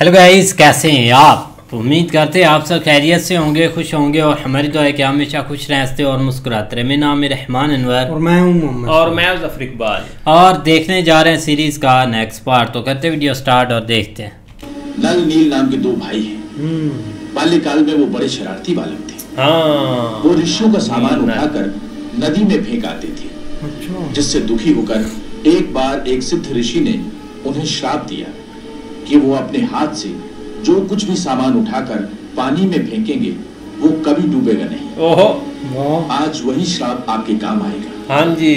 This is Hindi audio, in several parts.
हेलो गाइस कैसे हैं आप? उम्मीद करते हैं आप सब खैरियत से होंगे खुश होंगे और हमारी दुआ है कि हमेशा खुश रहते और मुस्कुराते रहे। मेरा नाम है रहमान अनवर। और मैं हूँ मोहम्मद और मैं ज़फ़र इकबाल। और देखने जा रहे हैं सीरीज़ का नेक्स्ट पार्ट तो करते वीडियो स्टार्ट और देखते हैं। नल नील नाम के दो भाई हैं। हम्म, बाल्यकाल में वो बड़े शरारती बालक थे। हाँ। वो ऋषियों का सामान नल। उठाकर नदी में फेंक आते थे। अच्छा। जिससे दुखी होकर एक बार एक सिद्ध ऋषि ने उन्हें श्राप दिया। कि वो अपने हाथ से जो कुछ भी सामान उठाकर पानी में फेंकेंगे वो कभी डूबेगा नहीं। ओहो। आज वही श्राप आपके काम आएगा। हाँ जी।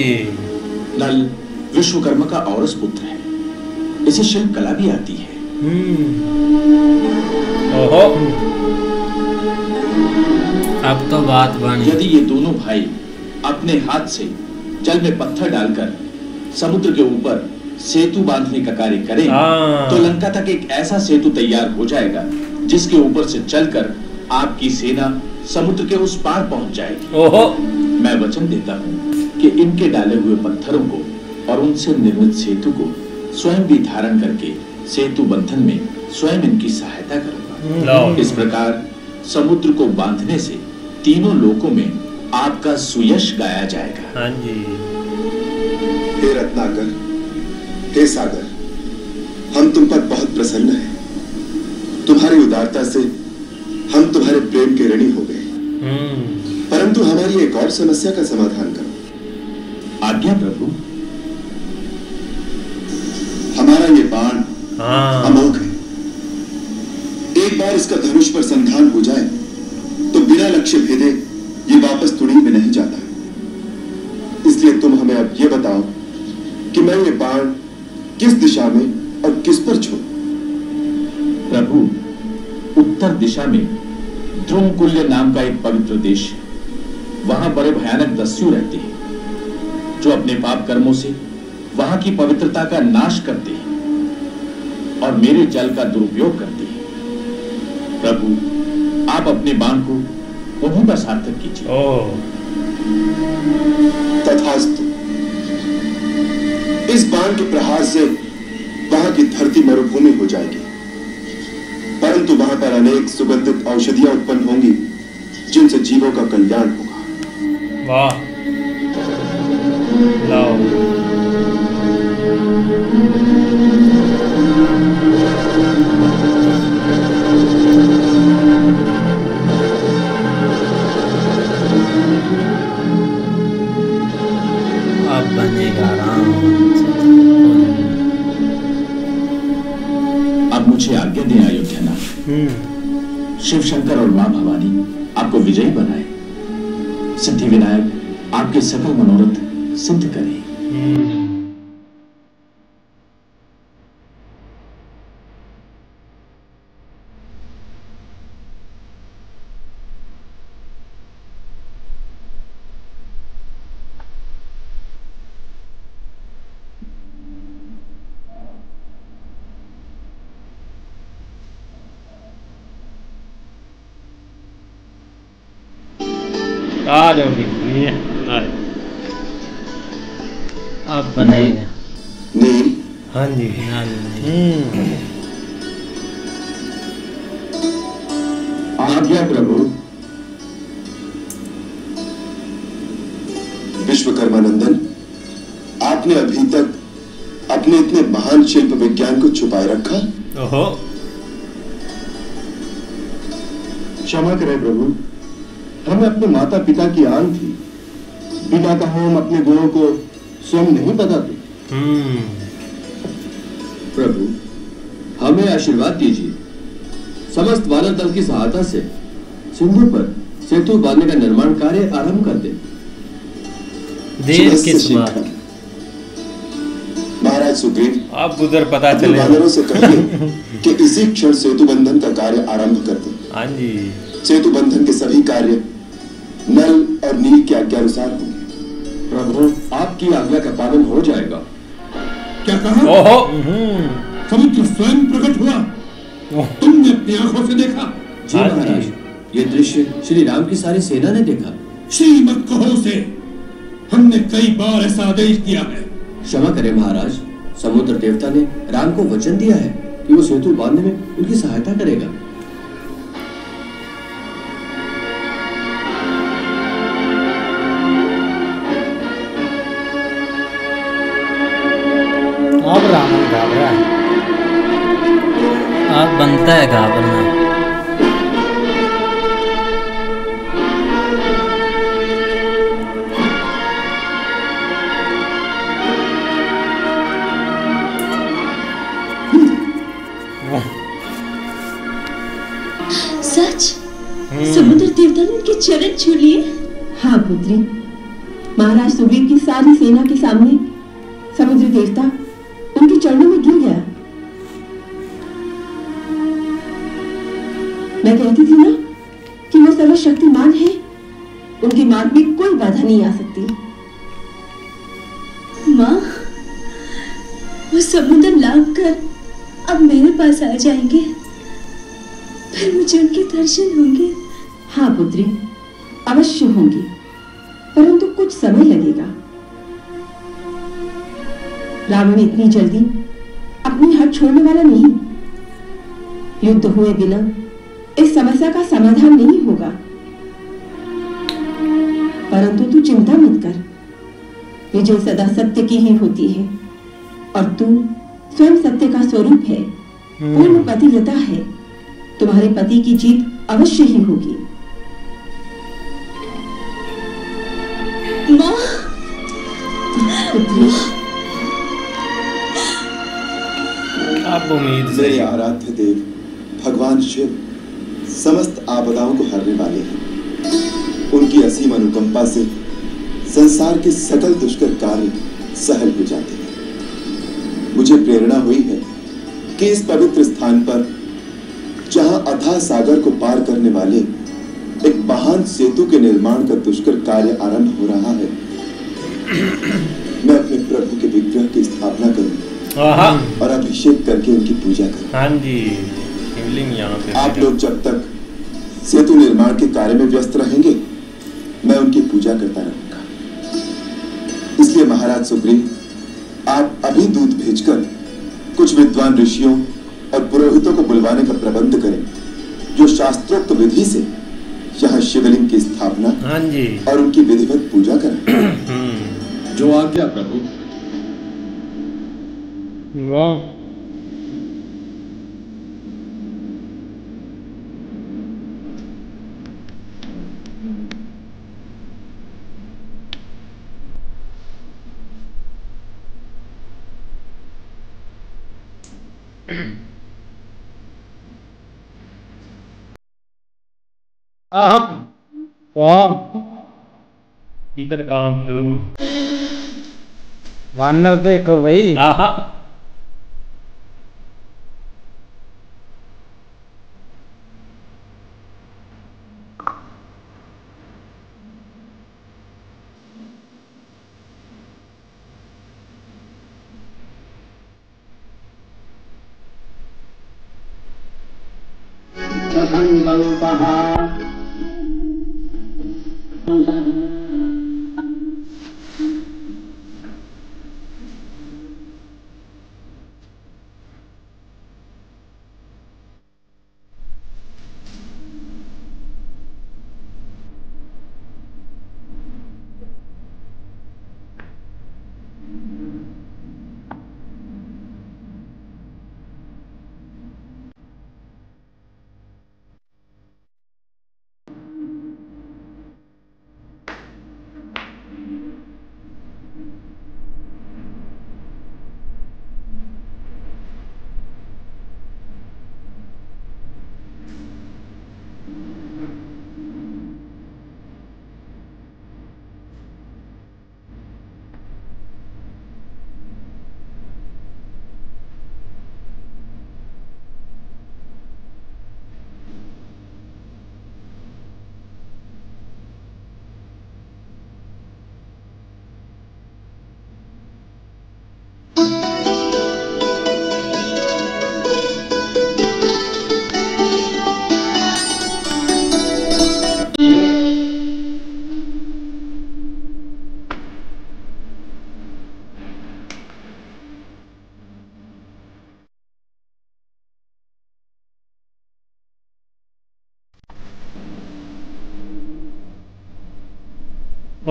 नल विश्वकर्मा का औरस पुत्र है। इसे शिल्प कला भी आती है। हम्म, ओहो। अब तो बात बनी यदि ये दोनों भाई अपने हाथ से जल में पत्थर डालकर समुद्र के ऊपर सेतु बांधने का कार्य करें हाँ। तो लंका तक एक ऐसा सेतु तैयार हो जाएगा जिसके ऊपर से चलकर आपकी सेना समुद्र के उस पार पहुँच जाएगी। ओहो। मैं वचन देता हूँ कि इनके डाले हुए पत्थरों को और उनसे निर्मित सेतु को स्वयं भी धारण करके सेतु बंधन में स्वयं इनकी सहायता करूँगा। इस प्रकार समुद्र को बांधने से तीनों लोकों में आपका सुयश गाया जाएगा। हाँ जी। हे रत्नाकर हे सागर हम तुम पर बहुत प्रसन्न हैं। तुम्हारी उदारता से हम तुम्हारे प्रेम के ऋणी हो गए। हम्म। परंतु हमारी एक और समस्या का समाधान करो। आज्ञा प्रभु। हमारा ये बाण हाँ। अमोघ है। एक बार इसका धनुष पर संधान हो जाए तो बिना लक्ष्य भेदे ये वापस तुड़ी में नहीं जाता। इसलिए तुम हमें अब ये बताओ कि मैं ये बाण किस दिशा में और किस पर छोड़ूं प्रभु उत्तर दिशा में ध्रुमकुल्य नाम का एक पवित्र देश है। वहाँ बड़े भयानक दस्यु रहते हैं जो अपने पाप कर्मों से वहाँ की पवित्रता का नाश करते हैं और मेरे जल का दुरुपयोग करते हैं। प्रभु आप अपने बाण को उन्हीं पर सार्थक कीजिए। तथास्तु। इस बाण के प्रहार से वहाँ की धरती मरुभूमि हो जाएगी। परंतु वहाँ पर अनेक सुगंधित औषधियाँ उत्पन्न होंगी, जिनसे जीवों का कल्याण होगा। वाह। करें आ जाओ जी ये आ जाओ। अब बनेगा नील हाँ जी नल नहीं। हम्म, आज्ञा प्रभु विश्वकर्मा नंदन आपने अभी तक अपने इतने महान शिल्प विज्ञान को छुपाए रखा? ओहो। क्षमा करें प्रभु हमें अपने माता पिता की आन थी। बिना कहा हम अपने गुणों को स्वयं नहीं बताते। हम्म। प्रभु हमें आशीर्वाद दीजिए। समस्त वानर दल की सहायता से सिंधु पर सेतु बांधने का निर्माण कार्य आरंभ कर दे। देर महाराज सुग्रीव अब उधर पता चले। वानरों से कहिए कि इसी क्षण सेतु बंधन का कार्य आरंभ कर दे। हाँ जी। सेतु बंधन के सभी कार्य नल और नील के आज्ञानुसार होंगे प्रभु आपकी आज्ञा का पालन हो जाएगा। क्या कहा? ओहो। हम्म, समुद्र स्वयं प्रकट हुआ। तुमने अपनी आँखों से देखा। जी महाराज ये दृश्य श्री राम की सारी सेना ने देखा। श्रीमत कहो से हमने कई बार ऐसा आदेश दिया है। क्षमा करें महाराज समुद्र देवता ने राम को वचन दिया है कि वो सेतु बांधने में उनकी सहायता करेगा। अब बनता है घाबरना सच? समुद्र देवता ने उनके चरण छू लिए? हाँ पुत्री। महाराज सुग्रीव की सारी सेना के सामने समुद्र देवता उनके चरणों में गिर गया। मैं कहती थी ना कि वो सर्वशक्तिमान है। उनकी मार्ग में कोई बाधा नहीं आ सकती। माँ, वो समुद्र लाभ कर अब मेरे पास आ जाएँगे। फिर मुझे उनके दर्शन होंगे। हाँ पुत्री, अवश्य होंगे, परंतु कुछ समय लगेगा। रावण इतनी जल्दी अपनी हट छोड़ने वाला नहीं। युद्ध हुए बिना इस समस्या का समाधान नहीं होगा। परंतु तू चिंता मत कर। विजय सदा सत्य की ही होती है। और तू स्वयं सत्य का स्वरूप है। पूर्ण पतिव्रता है। तुम्हारे पति की जीत अवश्य ही होगी। माँ। पुत्री। अब उम्मीद से आराध्य देव भगवान शिव समस्त आपदाओं को हरने वाले हैं। उनकी असीम अनुकंपा से संसार के सकल दुष्कर कार्य सहल हो जाते हैं। मुझे प्रेरणा हुई है कि इस पवित्र स्थान पर जहाँ अथाह सागर को पार करने वाले एक महान सेतु के निर्माण का दुष्कर कार्य आरंभ हो रहा है मैं अपने प्रभु के विग्रह की स्थापना करूँ और अभिषेक करके उनकी पूजा करूँ हाँ जी। शिवलिंग यहाँ पे आप लोग जब तक सेतु निर्माण के कार्य में व्यस्त रहेंगे मैं उनकी पूजा करता रहूँगा। इसलिए महाराज सुग्रीव आप अभी दूत भेजकर कुछ विद्वान ऋषियों और पुरोहितों को बुलवाने का प्रबंध करें जो शास्त्रोक्त विधि से यहाँ शिवलिंग की स्थापना हाँ जी। और उनकी विधिवत पूजा करें। हम्म। जो आज्ञा प्रभु। वाह। अहम फॉर्म इधर काम करूँ वानर देखो भाई आहा Thank you. Não dá. Né?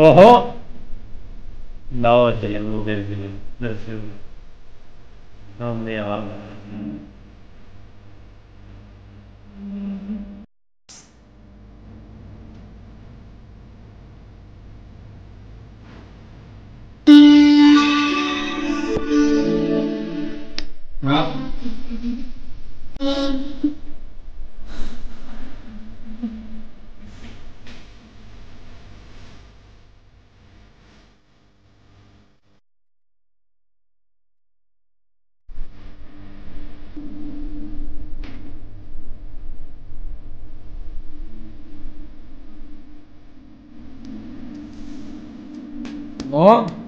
ओहो लाओ चलिए वो फिर भी दर्शन सामने आ वो वाह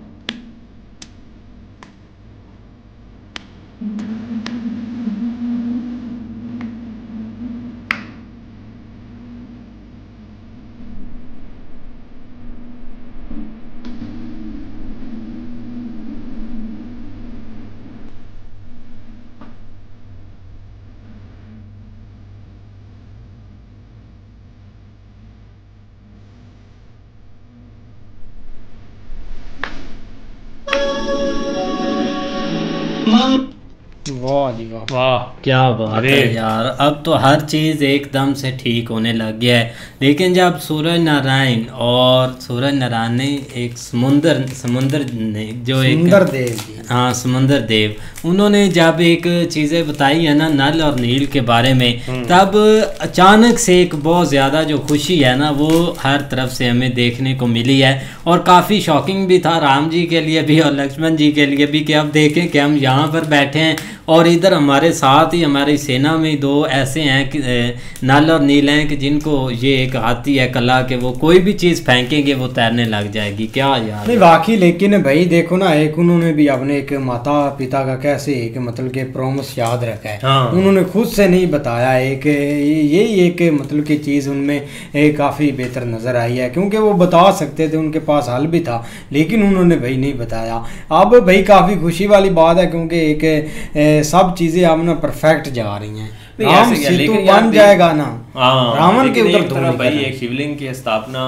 जी वाह वाह। क्या बात अरे। है यार। अब तो हर चीज़ एकदम से ठीक होने लग गया है। लेकिन जब सूरज नारायण और सूरज नारायण ने एक समुंदर समुंदर ने जो एक सुंदर देव हाँ समुंदर देव। उन्होंने जब एक चीज़ें बताई है ना नल और नील के बारे में तब अचानक से एक बहुत ज़्यादा जो खुशी है ना वो हर तरफ़ से हमें देखने को मिली है। और काफ़ी शॉकिंग भी था राम जी के लिए भी और लक्ष्मण जी के लिए भी कि अब देखें कि हम यहाँ पर बैठे हैं। और इधर हमारे साथ ही हमारी सेना में दो ऐसे हैं कि नल और नील हैं कि जिनको ये एक आती है कला के वो कोई भी चीज़ फेंकेंगे वो तैरने लग जाएगी। क्या यार? नहीं वाकई लेकिन भाई देखो ना एक उन्होंने भी अपने एक माता पिता का कैसे एक मतलब के प्रोमिस याद रखा है। हाँ। उन्होंने खुद से नहीं बताया एक यही एक मतलब की चीज़ उनमें काफ़ी बेहतर नज़र आई है क्योंकि वो बता सकते थे उनके पास हल भी था लेकिन उन्होंने भाई नहीं बताया। अब भाई काफ़ी खुशी वाली बात है क्योंकि एक सब चीज़ें अब ना परफेक्ट जा रही हैं। राम सेतु बन जाएगा ना। हाँ रावण के उधर भाई एक शिवलिंग की स्थापना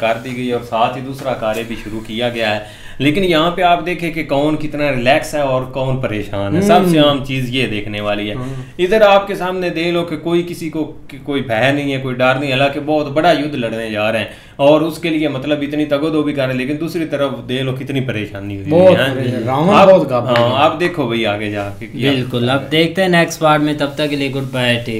कर दी गई और साथ ही दूसरा कार्य भी शुरू किया गया है। लेकिन यहाँ पे आप देखें कि कौन कितना रिलैक्स है और कौन परेशान है। सबसे आम चीज़ ये देखने वाली है। इधर आपके सामने देख लो कि कोई किसी को कि कोई भय नहीं है कोई डर नहीं है। हालाँकि बहुत बड़ा युद्ध लड़ने जा रहे हैं और उसके लिए मतलब इतनी तगोदो भी कर रहे हैं लेकिन दूसरी तरफ़ देख लो कितनी परेशानी हुई है। हाँ। आप देखो भाई आगे जाके बिल्कुल अब देखते हैं नेक्स्ट पार्ट में तब तक के लिए गुड बाय टेक